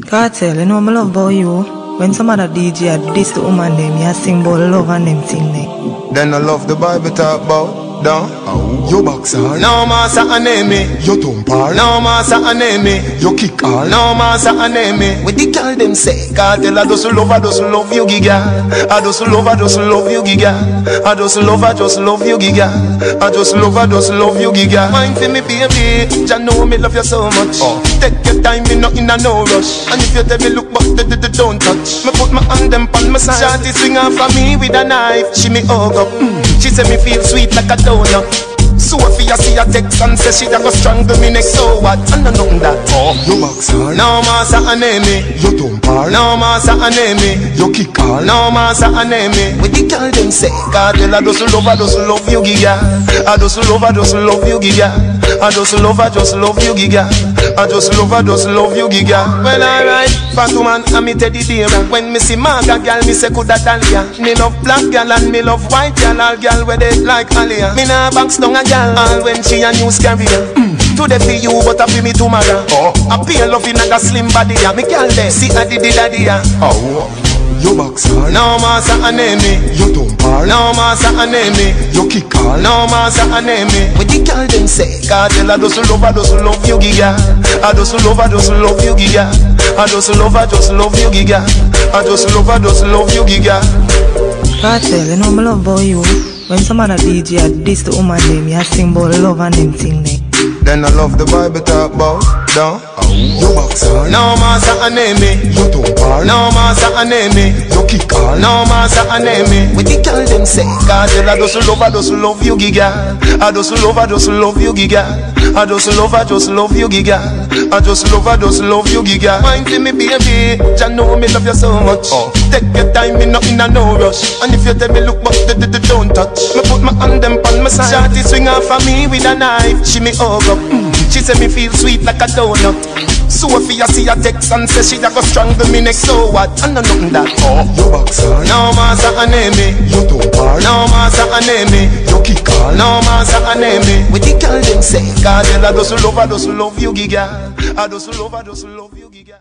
Kartel, you know me love about you. When some other DJ the woman them, you sing about love and them thing them. Then I love the Bible talk about down. Yo boxer, No massa enemy. yo thumpar, No massa enemy. yo kick all. No massa enemy. What the girl them say? Kartel I just love, I just love you, giga. I just love, I just love you, giga. I just love, I just love you, giga. I just love, I just love you, giga. Mind for me, baby. Jah know me love you so much. Oh. Take your time, me not in a no rush. And if you tell me look, the, the, don't touch. Me put my hand them on my side. Shawty swing off for me with a knife. She me hug up. Mm. She say me feel sweet like a donut. Sophia see a text and say she da go strangle me next. So what? I know nothing that. Oh, yo boxer, No massa enemy. yo thumpar, No massa enemy. yo kick all. No massa enemy. What the girl them say? Kartel I just love, I just love you, giga. I just love, I just love you, giga. I just love, I just love you, giga. I just love, I just love you, giga. Well, alright, fat woman, I'm me teddy bear. When me see maga girl, me say coulda Dahlia. Me love black girl and me love white girl. All girl where they like Alia. Me nah box down a girl, all when she a news carrier. Mm. Today for you, but I for me tomorrow. Oh. I pay love in a slim body, yeah. Me girl there, see a diddy daddy, yeah. Oh, yo boxer, No massa enemy. yo thumpar, No massa enemy. yo kick all. No massa enemy. What the girl them say? Kartel I just love, I just love you, giga. I just love, I just love you, giga. I just love, I just love you, giga. I just love, I just love you, giga. Kartel, you know me love about you. When some other DJ a diss the woman them, you sing about love and them thing them. Then I love the Bible talk about down. Yo boxer, No massa enemy. yo thumpar, No massa enemy. yo kick all. No massa enemy. What the girl them say? Kartel I just love, I just love you, giga. I just love, I just love you, giga. I just love, I just love you, giga. I just love, I just love you, giga. Mind for me, baby. Jah know me love you so much. Oh. Take your time, me not in a no rush. And if you tell me look, but the, the, the, don't touch. Me put my hand them on my side. Shawty swing off for me with a knife. She me hug up. Mm. She say me feel sweet like a donut. Sophia see a text and say she da go strangle me next. So what? I know nothing that. Oh, yo boxer, No massa enemy. yo thumpar, No massa enemy. yo kick all. No massa enemy. What the girl them say? Kartel I just love, I just love you, giga. I just love, I just love you, giga.